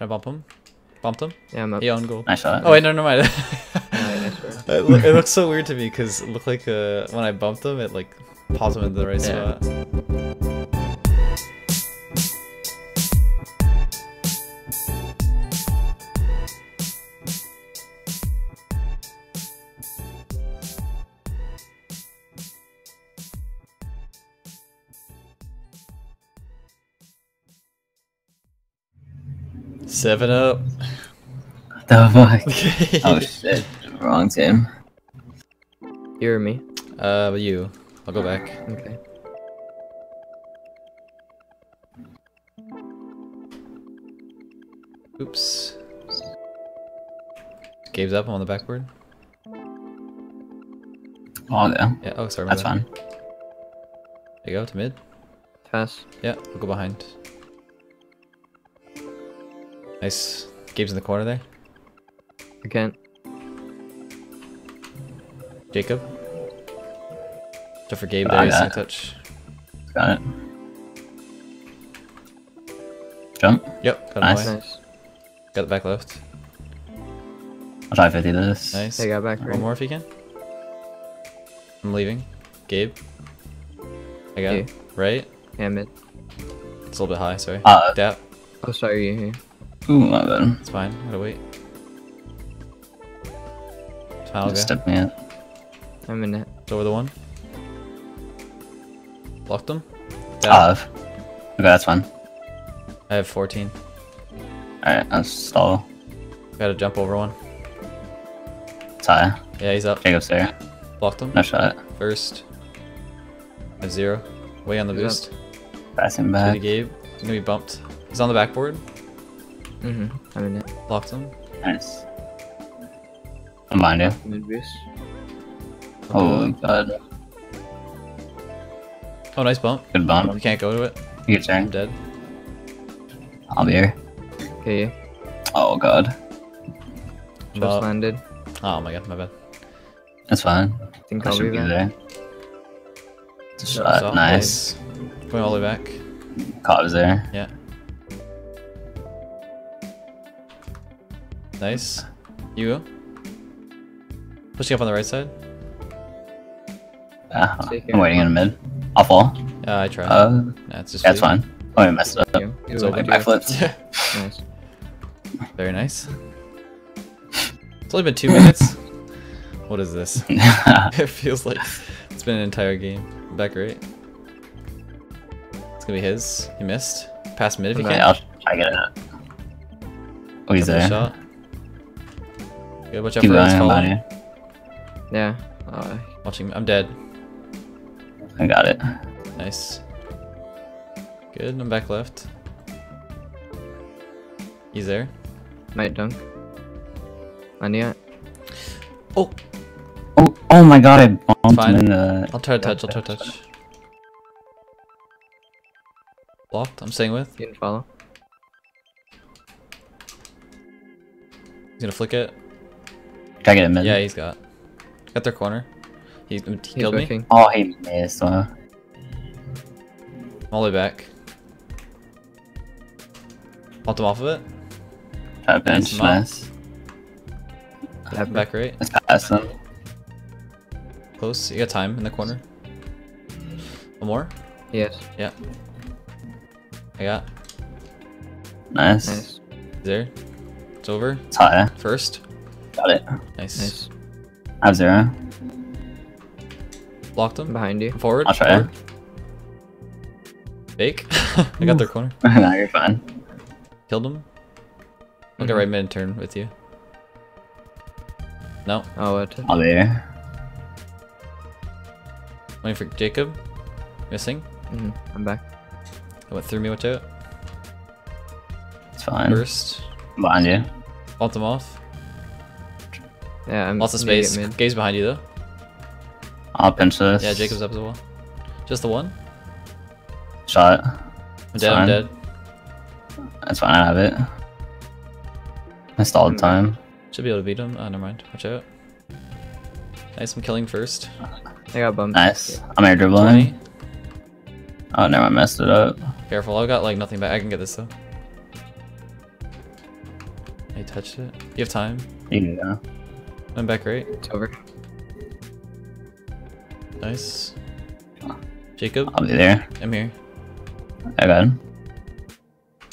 Can I bump him? Bumped him? Yeah, I'm up. He owned goal. Nice shot. Oh wait, no, no, mind. Alright, nice bro. it, loo- it looks so weird to me because it looked like uh, when I bumped him, it like popped him into the right Yeah. spot. Seven up. The fuck? Oh shit. Wrong team. You or me? Uh, you. I'll go back. Okay. Oops. Gabe's up. I'm on the backboard. Oh yeah. Yeah. Oh, sorry. That's bad. fine. There you go to mid. Pass. Yeah, we'll go behind. Nice. Gabe's in the corner there. I can't. Jacob. Just for Gabe there. He's yeah. in touch. Got it. Jump. Yep. Got Nice. Nice. Got the back left. I'll try 50 this. Nice. I got back One right. more if you can. I'm leaving. Gabe. I got it. Right. Yeah, mid. It's a little bit high. Sorry. Uh, Dap. Oh, sorry, you here. Ooh, my bad. It's fine. Gotta wait. It's fine. I'll Just go. step me in. I'm in it. It's over the one. Blocked them. Uh, I have. Okay, that's fine. I have 14. Alright, let's stall. Gotta jump over one. Tie. Yeah, he's up. Jacob's there. Blocked him. No shot. First. I have zero. Way on the He's boost. Passing Good back. to Gabe. He's gonna be bumped. He's on the backboard. Mm-hmm. I'm in it. Blocked him. Nice. I'm behind you. Mid boost. Oh god. Oh, nice bump. Good We bump. can't go to it. You get I'm there. dead. I'll be here. Okay, yeah. Oh god. Just Well- landed. Oh my god, my bad. That's fine. Think I I'll be should be back. there. It's shot. Nice. Going all the way back. Cobb's there. Yeah. Nice. You go. Pushing up on the right side. Yeah, Take I'm waiting in the mid. I'll fall. Yeah, I tried. Uh, nah, it's just that's free. fine. Oh, I messed up. You. It's You open. do Okay, it. backflips. Nice. Very nice. It's only been two minutes. What is this? it feels like it's been an entire game. Back right. It's gonna be his. He missed. Pass mid if you Okay, can. I'll try get it. Oh, he's there. Shot. Good, watch out Keep for us running, I'm following. behind you. Yeah. Uh, Watching. I'm dead. I got it. Nice. Good. I'm back left. He's there. might dunk. On the Oh, Oh, oh my god, I bumped Fine. him in the... I'll try to touch. I'll try to touch. Blocked. I'm staying with. You didn't follow. He's gonna flick it. Try to get him in. Yeah, he's got. Got their corner. He, he He's killed me. Oh, he missed. I'm all the way back. Popped him off of it. try to bench. Nice, Mom. Nice. I'm back right. Let's pass them. Close. You got time in the corner. One more. Yes. Yeah. I got. Nice. Nice. There. It's over. Tie. First. Got it. Nice. Nice. I have zero. Blocked him. Behind you. Forward. I'll try. forward. Fake. I got their corner. no, you're fine. Killed him. I'll get Mhm. right mid turn with you. No. Oh, what? I'll be here. Waiting for Jacob. Missing. Mm, I'm back. I went through me. Watch out. It's fine. First. I'm behind you. Bumped them off. Yeah, I'm. Lots of need to get space. Mid. Gabe's behind you though. I'll pinch this. Yeah, Jacob's up as well. Just the one. Shot. I'm It's dead. I'm dead. That's fine, I have it. Missed all the time. Should be able to beat him. Oh, never mind. Watch out. Nice. I'm killing first. I got bumped. Nice. I'm air dribbling. 20. Oh, never mind, messed it up. Careful. I've got like nothing back. I can get this though. I touched it. You have time? You can go. I'm back right. It's over. Nice. Jacob, I'll be there. I'm here. I got him.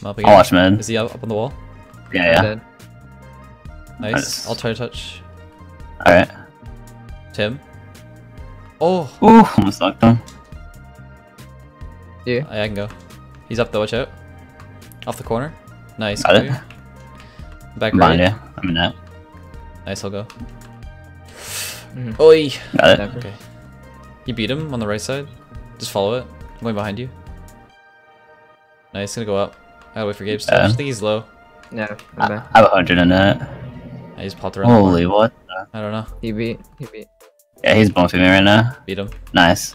I'm up I'll watch mid. Is he up, up on the wall? Yeah, I'm yeah. Dead. Nice. Nice. I'll try to touch. Alright. Tim. Oh, Ooh, almost knocked him. Yeah. I, I can go. He's up though, watch out. Off the corner. Nice. Got it. Back right. behind you. I'm in that. Nice, I'll go. Mhm. Oi! Got it. Okay. You beat him on the right side. Just follow it. I'm going behind you. Nice, gonna go up. I gotta wait for Gabe still. Yeah. I think he's low. Yeah, I'm I. I have a hundred in that. I just popped around. the. Holy what? the- I don't know. He beat. He beat. Yeah, he's bumping me right now. Beat him. Nice.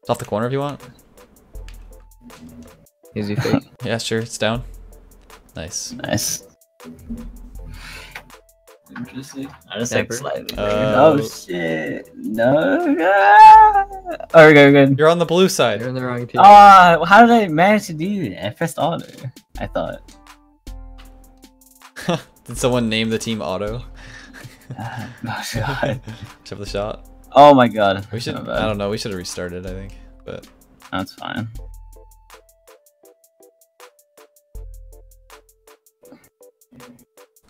It's off the corner if you want. Easy fake. Yeah, sure. It's down. Nice. Nice. Interesting. I just like slightly. Uh, oh shit. No. Ah! Oh, we're good, we're good. You're on the blue side. You're side. in the wrong team. Ah, how did I manage to do that? I pressed auto. I thought. Did someone name the team Auto? oh god. Shove the shot. Oh my god. We should. I don't know. We should have restarted. I think. But That's fine.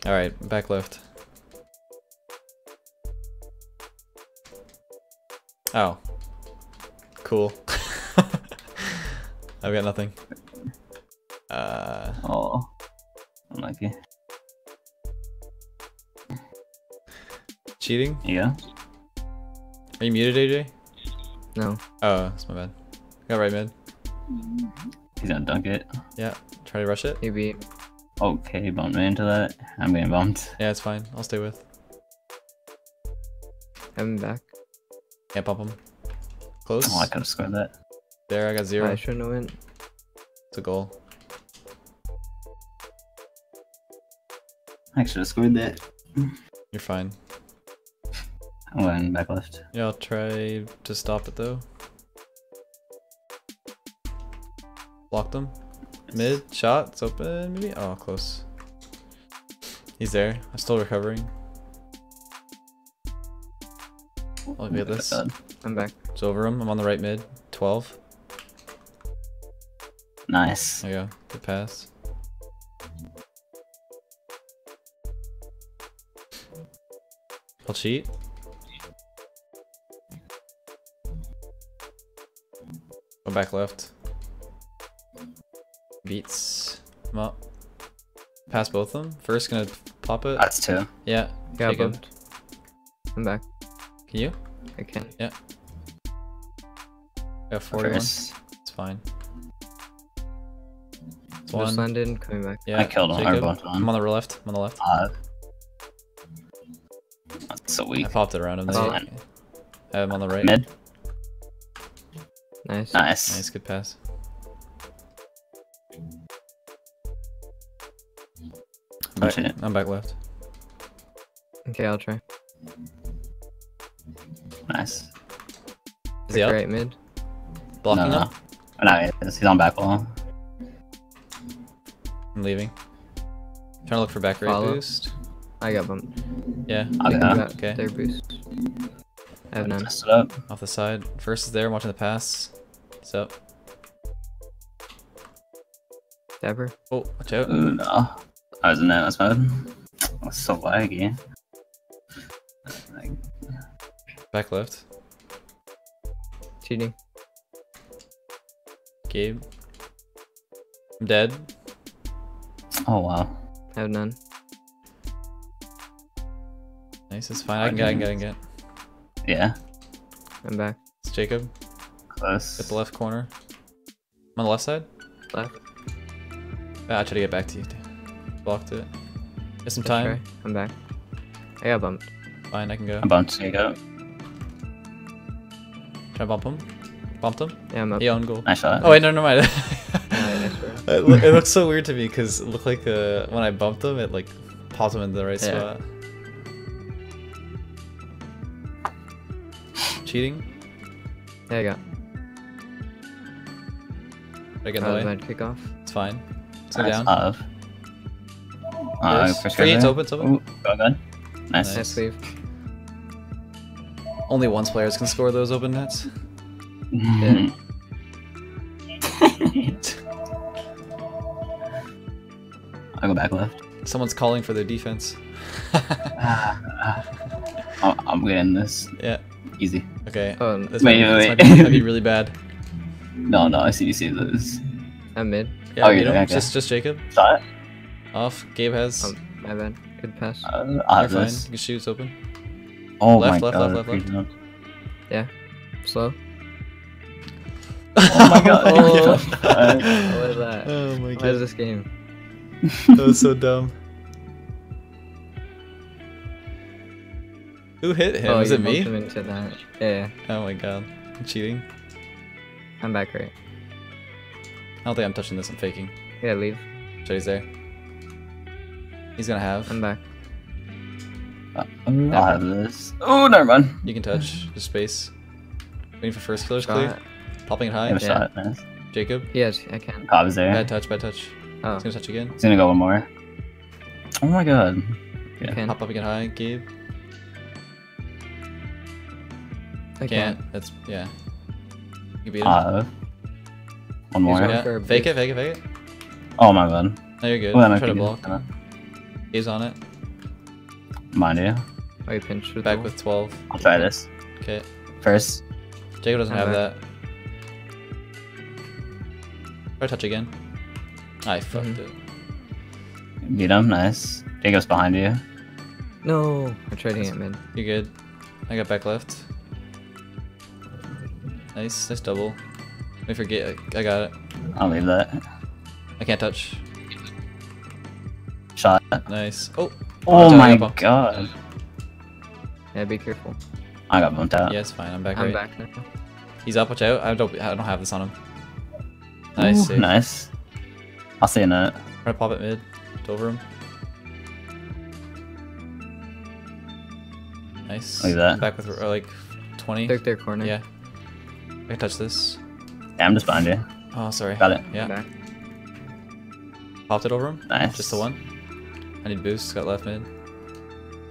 all right, back left. Oh. Cool. I've got nothing. Uh, Oh. Unlucky. cheating? Yeah. Are you muted, AJ? No. Oh, that's my bad. Got right mid. He's gonna dunk it. Yeah. Try to rush it. He beat. Okay, bumped me into that. I'm getting bumped. Yeah, it's fine. I'll stay with. I'm back. Can't bump him. Close. Oh, I could have scored that. There, I got zero. I shouldn't have went. It's a goal. I should have scored that. You're fine. I'm going back left. Yeah, I'll try to stop it though. Blocked him. Mid shot. It's open. Maybe. Oh, close. He's there. I'm still recovering. I'll get this. God. I'm back. It's over him. I'm on the right mid. 12. Nice. There you go. Good pass. I'll cheat. Go back left. Beats. Come up. Pass both of them. First, gonna pop it. That's two. Yeah. Got Jacob. bumped. I'm back. Can you? I can. Got 41. First. It's fine. It's Just one. landed. Coming back. Yeah. I killed him. I Jacob. bumped I'm on the left. I'm on the left. Five. That's so I popped it around him. That's There. fine. I have him on the right. Mid. Nice. Nice. Nice, good pass. Back- shit. I'm back left. Okay, I'll try. Nice. Is he Pick up? Right mid. Blocking no, him? no. No, he's he's on back wall. I'm leaving. Trying to look for back right Follow. boost. I got bumped. Yeah, I'll You go. got Okay. Their boost. I have none. Messed it up. off the side. First is there, I'm watching the pass. What's up? Dappur. Oh, watch out. Ooh, no. I was in that last mode. I was so laggy. Back left. Cheating. Gabe. I'm dead. oh wow. I have none. Nice, it's fine. I can get, I can get, I can get. Yeah. I'm back. It's Jacob Close. at the left corner. I'm on the left side. Left. Ah, I tried to get back to you. Blocked it. Get some Good time. try. I'm back. I got bumped. Fine, I can go. I bumped Jacob. Try to bump him. Bumped him. Yeah, I'm up. Yeah, on goal. Nice shot. Oh wait, no, no mind. it, loo- it looks so weird to me because it looked like uh, when I bumped him, it like popped him into the right Yeah. spot. Cheating? Yeah, I got. Did I get in That the was way? my kickoff. It's fine. Let's Nice. down. Of. Uh, Yes. first Free, it's open, it's open. Ooh, go good. Nice. Nice leave. Only once players can score those open nets. Yeah. I'll go back left. Someone's calling for their defense. Oh, I'm getting this yeah. easy. Okay. Oh, This Wait, might, wait, this wait. might be- might be really bad. No, no, I see you see this. I'm mid. Yeah, Oh, beat yeah, him. okay. Just, just Jacob. Shot. Off. Gabe has. Oh, my bad. Good pass. Uh, I You're fine. this. You can shoot. It's open. Oh Left, my left, god. left, left, left. freezing up. Slow. Oh my god. Oh. What is that? Oh my What is this game? That was so dumb. Who hit him? oh, was it me? bumped him into that. Yeah, yeah. Oh my god. I'm cheating. I'm back right. I don't think I'm touching this. I'm faking. Yeah, leave. Joey's there. He's gonna have. I'm back. I'll have this. Oh, never mind. You can touch. Just space. Waiting for first killer's clear. Shot. Popping it high. have a Yeah. shot. Nice. Jacob. Yes, I can. Cobb is there. Bad touch. Bad touch. Oh, He's gonna touch again. He's gonna go one more. Oh my god. you Yeah. can. Pop up again high. Gabe. I Can't. can. That's yeah. You beat him. Uh, one more. yeah. Fake it. Fake it. Fake it. Oh my god. No, you're good. Oh, that might Try to be block. good. Gabe's on it. Mind you. You pinched with Back with 12. I'll try this. Okay. First. Jacob doesn't have that. Try touch again. I fucked Mhm. it. Beat him. Nice. Jacob's behind you. No, I tried to hit mid. You're good. I got back left. Nice, nice double. Wait forget, Gabe. I got it. I'll leave that. I can't touch. Shot. Nice. Oh, Oh my I god. Yeah, be careful. I got bumped out. yeah, it's fine. I'm back I'm right. back now. He's up. Watch out. I don't. I don't have this on him. Nice. Ooh, nice. I'll see you in a Try to pop it mid. It's over him. Nice. Look at that. Back with uh, like 20. Third, third corner. Yeah. I can touch this. Yeah, I'm just behind you. Oh, sorry. Got it. Yeah. Back. Popped it over him. Nice. Just the one. I need boost. Got left mid.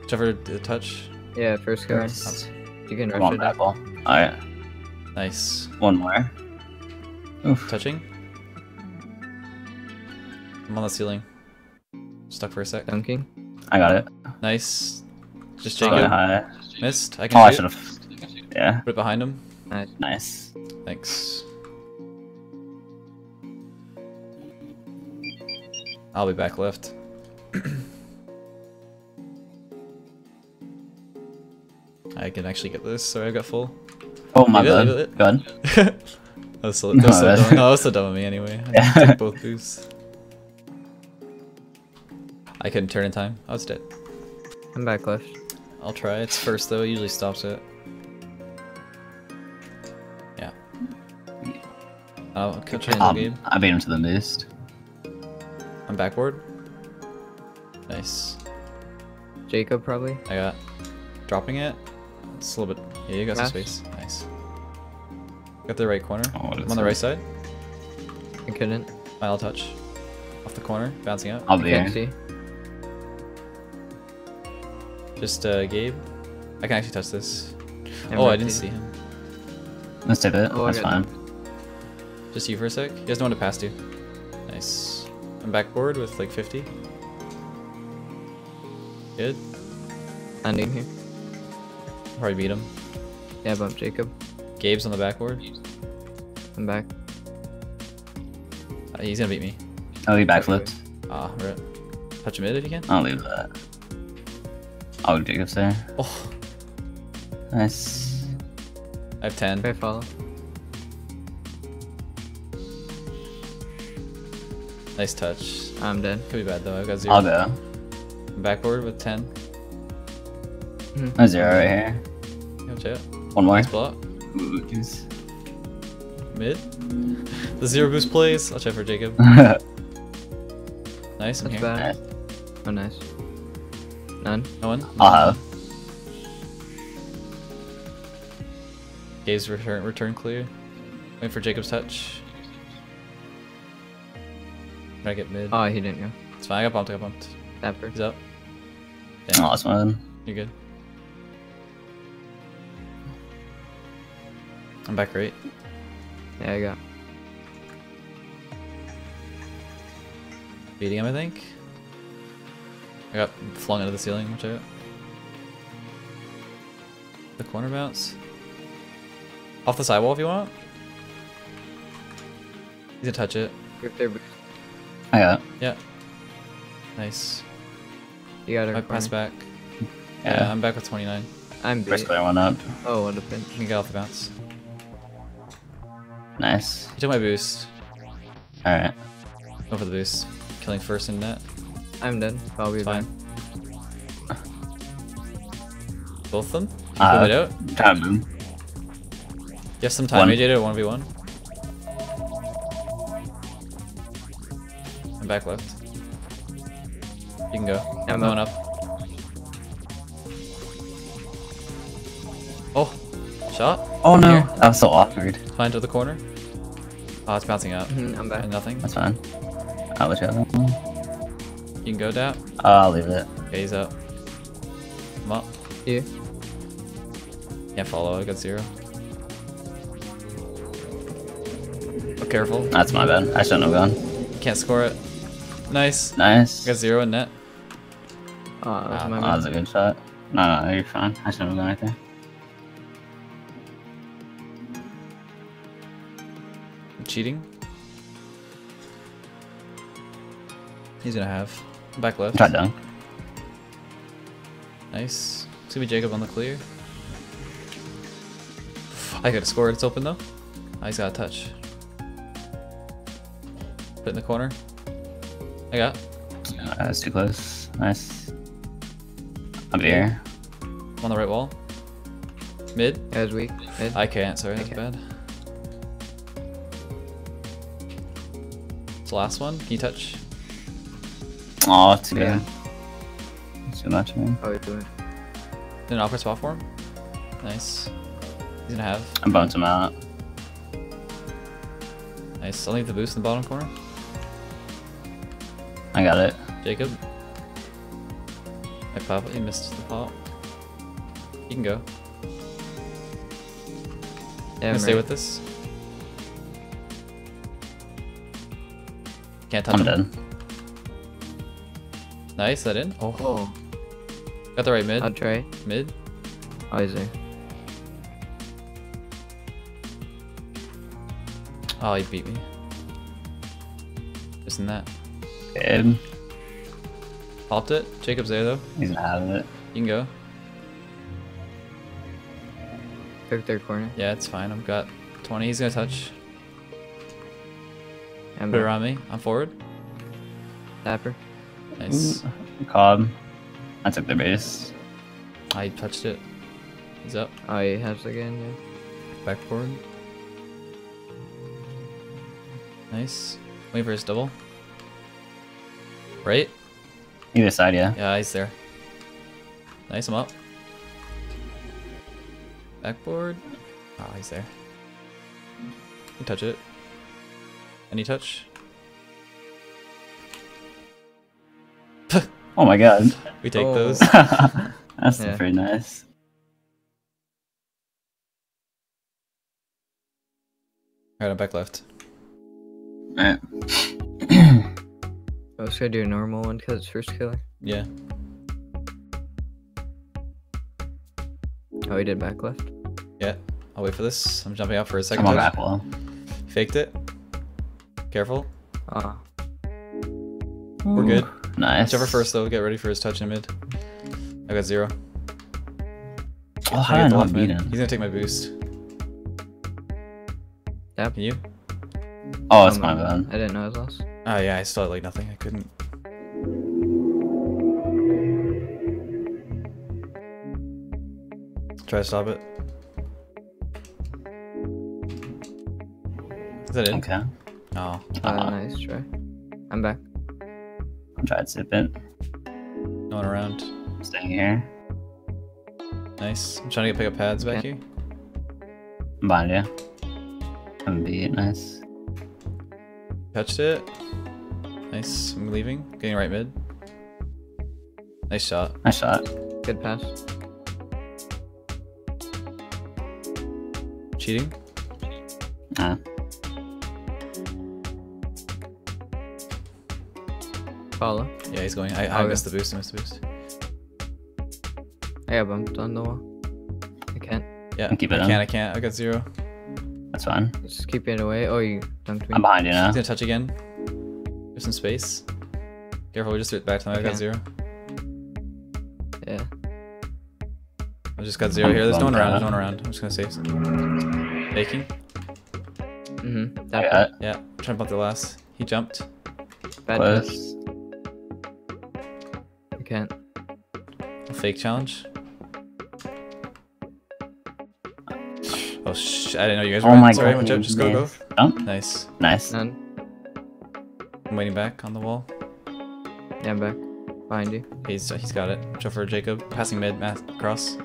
Whichever the touch. Yeah, first guy. Nice. You can Come rush on, it back ball. Alright. Nice. One more. Oof. Touching. I'm on the ceiling. Stuck for a sec. Dunking. I got it. Nice. Just Going Jacob. high. Missed. I Oh, can I should have. Yeah. Put it behind him. Nice. Nice. Thanks. I'll be back left. I can actually get this. Sorry, I got full. Oh my Leave it, god. leave it. Good. that was so, that was so No, dumb. that's- No, that was so dumb of me anyway. I Yeah. took both boosts. I couldn't turn in time. I was dead. I'm back left. I'll try. It's first though. It usually stops it. Yeah. Oh, okay. Try Um, game. I beat him to the mist. I'm backboard. Nice. Jacob probably. I got dropping it. It's a little bit. Yeah, you got some space. Nice. Got the right corner. Oh, I'm on the right side. I couldn't. Final touch. Off the corner, bouncing out. I'll I be can't see. Just uh, Gabe. I can actually touch this. I'm oh, I didn't see him. Let's tip it. Oh, I That's got fine. Just you for a sec. He has no one to pass to. Nice. I'm backboard with like 50. Good. Landing here. Probably beat him. Yeah, bump Jacob. Gabe's on the backboard. I'm back. Uh, he's gonna beat me. I'll be backflipped. Ah, rip. Touch mid if you can. I'll leave that. Oh, Jacob's there. Oh, Nice. I have 10. Okay, follow. Nice touch. I'm dead. Could be bad though. I've got 0 I'll go. Backboard with 10. A zero right here. Watch out. One more. Nice block. Ooh, jeez. Mid. The zero boost plays. Watch out for Jacob. Nice, I'm That's here. bad. Oh, nice. None. No one? I'll have. Gabe's return return clear. Wait for Jacob's touch. Try to get mid. Oh, he didn't go. It's fine, I got bumped, I got bumped. Dappur. He's up. I lost mode. You're good. I'm back right. Yeah, I got. Beating him, I think. I got flung into the ceiling, watch out. The corner bounce. Off the sidewall if you want. You can touch it. If they're, I got it. Yeah. Nice. You got her. I pass back. Yeah. Yeah. I'm back with 29. I'm First beat. player went up. Oh, what a pinch. You can get off the bounce. Nice. He took my boost. Alright. Go for the boost. Killing first in net. I'm dead. I'll be fine. back. Both of them? You Uh, move it out? Time boom. You have some time, one. AJ, to 1v1. I'm back left. Can go. I'm going up. up. Oh, shot. Oh no. Here. That was so awkward. Fine to the corner. Oh, it's bouncing out. Mhm, I'm back. And nothing. That's fine. I'll let you have it. You can go dap. Oh, I'll leave it. Okay, he's up. I'm up. You. Can't follow. I got zero. Oh, careful. That's my bad. I shouldn't have gone. Can't score it. Nice. Nice. Got zero in net. Oh, that was Ah, my Oh, that was a good shot. No, no, you're fine. I shouldn't have gone right there. Cheating. He's gonna have. Back left. Try dunk. Nice. It's gonna be Jacob on the clear. I could have scored. It's open though. Oh, he's got a touch. Put in the corner. I got. Uh, That's too close. Nice. Up here. I'm on the right wall. Mid. Yeah, it was. Mid. I can't. Sorry, that's Okay. bad. It's the last one. Can you touch? Oh, too Yeah. good. Too much, man. Oh, he's doing. Did an awkward spot for him. Nice. He's gonna have. I bumped him out. Nice. I'll leave the boost in the bottom corner. I got it. Jacob. I pop. He missed the pop. You can go. Yeah, Can I'm stay right. with this. Can't touch I'm him. dead. Nice, that in. Oh, Oh, got the right mid. I'll try. Mid. Oh, he's there. Oh, he beat me. Isn't that. Good. Popped it. Jacob's there though. He's gonna have it. You can go. Took third corner. Yeah, it's fine. I've got 20. He's gonna touch. I'm Put it back. around me. I'm forward. Dappur. Nice. Cobb. I took the base. Ah, I touched it. He's up. Oh, he has again, yeah. Back forward. Nice. Wait for his double. Right? Either side, yeah. Yeah, he's there. Nice, I'm up. Backboard. Ah, oh, he's there. You touch it. Any touch? Oh my god. We take Oh. those. That's Yeah. pretty nice. Alright, I'm back left. Alright. I was gonna do a normal one because it's first killer. Yeah. Oh, he did back left. Yeah. I'll wait for this. I'm jumping out for a I'm second on touch. back wall. Faked it. Careful. Ah, We're good. Nice. Whichever first though, get ready for his touch in mid. I got zero. Oh, how I did I not left beat him? He's gonna take my boost. Dap. Can you? Oh, it's my bad. I didn't know it was lost. Oh yeah, I still had like nothing. I couldn't. Try to stop it. Is that in? Okay. Oh, Uh, Uh-huh. nice try. I'm back. I'm trying to zip it. no one around. Staying here. Nice. I'm trying to get pick up pads back here. I'm behind you. I'm beat. Nice. Touched it. Nice. I'm leaving. Getting right mid. Nice shot. Nice shot. Good pass. Cheating. Uh, Follow. Yeah, he's going. I, I Oh, missed the boost. I missed the boost. I got bumped on the wall. I can't. Yeah. Keep it I in. can't. I can't. I got zero. that's fine. Just keep it away. Oh, you dunked me. I'm behind you now. He's gonna touch again. There's some space. Careful, we just threw it back to him. I got zero. Yeah. I just got zero here. There's no one around. There's no one around. I'm just gonna save some. Baking. Mm-hmm. That got Yeah. Trying to bump the last. He jumped. bad touch. close. I can't. A fake challenge. Oh sh! I didn't know you guys were. Oh in. my Sorry, god. watch out. Just go, go. Miss. Jump. Nice. Nice. None. I'm waiting back on the wall. Yeah, I'm back. Behind you. He's uh, he's got it. Watch out Jacob. Passing mid, math, cross.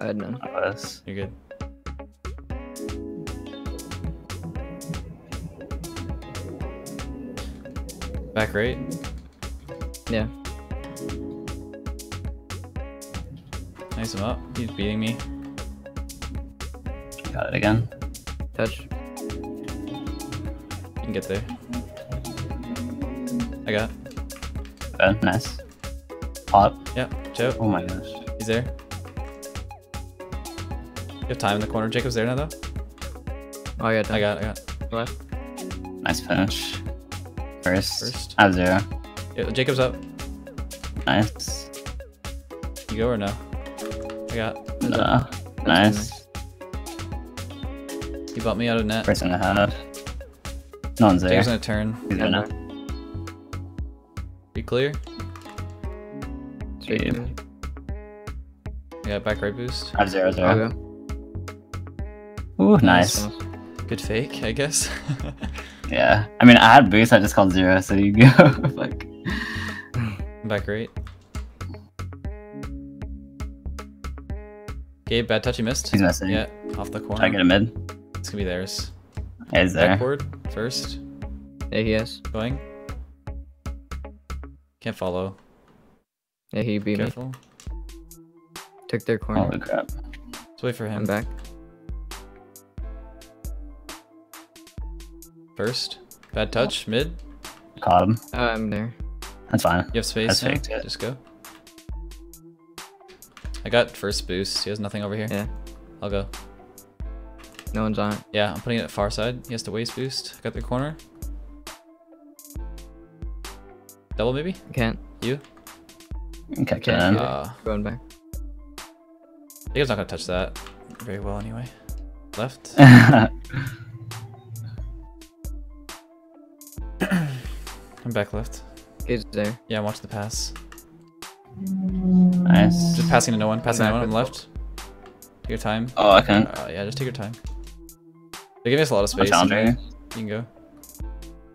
I had none. Close. You're good. Back right. Yeah. Nice him up. He's beating me. Got it again. Touch. You can get there. I got. Good. Nice. Pop. Yeah. Joe. Oh my gosh. He's there. You have time in the corner. Jacob's there now though. Oh, yeah. I got. I got. Left. Nice finish. First. First. I have zero. Yeah, Jacob's up. Nice. You go or no? I got. No. Nice. He bought me out of net. First and a half. No one's there. Jacob's gonna turn. He's Yeah, Be clear. Straight Gabe. to me. I got back right boost. I have zero I'll zero. go. Ooh, nice. Nice. Good fake, I guess. Yeah. I mean, I had boost. I just called zero, so you go. like. back right. Gabe, bad touch, you missed. He's missing. Yeah, off the Try to corner. get a mid. It's gonna be theirs. Yeah, he's there. Backboard first. Yeah, he has. Going. Can't follow. Yeah, he beat me. Careful. Took their corner. Holy crap. Let's wait for him. I'm back. First. Bad touch. Mid. Caught him. Oh, I'm there. That's fine. You have space That's now. it. Just go. I got first boost. He has nothing over here. Yeah. I'll go. No one's on it. Yeah, I'm putting it far side. He has to waste boost. Got the corner. Double maybe? I can't. You? Okay, it can't in. do it. Uh, Going back. Jacob's not gonna touch that very well anyway. Left. I'm back left. He's there. Yeah, I'm watching the pass. nice. Just passing to no one. Passing to no one. I'm left. Take your time. Oh, I can. Uh, yeah, just take your time. They're giving us a lot of space. you. You can go.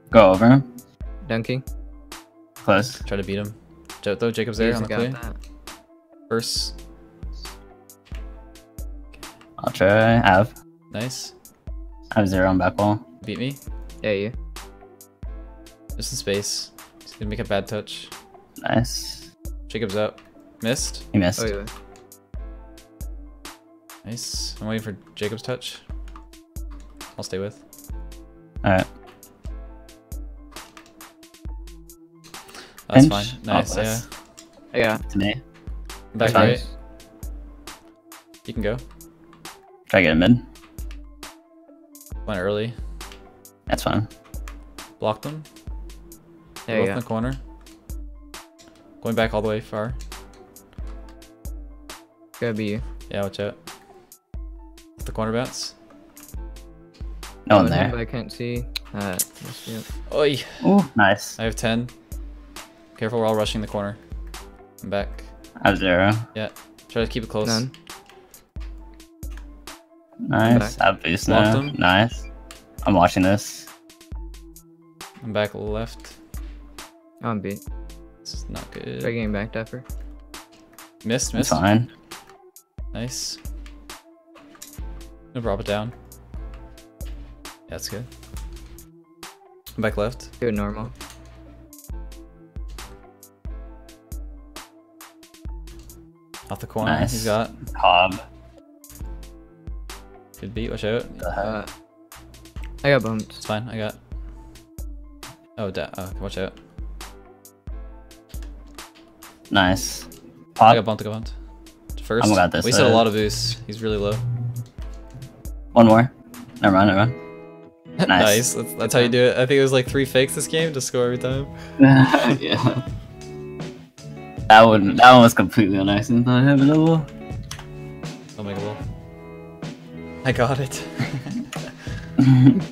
Go over him. Dunking. Close. Try to beat him. Jo- Though Jacob's there He's on the got clear. that. First. I'll try. I have. Nice. I have zero on back wall. Beat me. Yeah, you. Just in space. He's gonna make a bad touch. Nice. Jacob's up. Missed. He missed. Oh, yeah. Nice. I'm waiting for Jacob's touch. I'll stay with. Alright. That's Pinch. fine. Oh, nice. Oh, yeah. that's- I got. To me. Back Nice. right. You can go. Try to get a mid. Went early. That's fine. Blocked them. Yeah, Both yeah. in the corner. Going back all the way far. Gotta be you. Yeah, watch out. The corner bats. No one But there. I can't see. Uh, must be it. Oi! Ooh, nice. I have 10. Careful, we're all rushing the corner. I'm back. I have zero. Yeah. Try to keep it close. None. Nice. I have boost now. Nice. I'm watching this. I'm back left. Oh, I'm beat. This is not good. Try getting back Dappur. Missed, It's missed. fine. Nice. No, drop it down. Yeah, that's good. Back left. Do it normal. Off the corner. Nice. He's got. Cobb. Good beat. Watch out. Uh, I got bumped. It's fine. I got. Oh, da- oh, watch out. Nice. I got bumped. I got bumped. First. I'm got this We said a lot of boosts. He's really low. One more. Never mind, never mind. nice. Nice. That's, that's how you do it. I think it was like three fakes this game to score every time. yeah. That one, that one was completely on accident. I have another. I'll make a wall. I got it.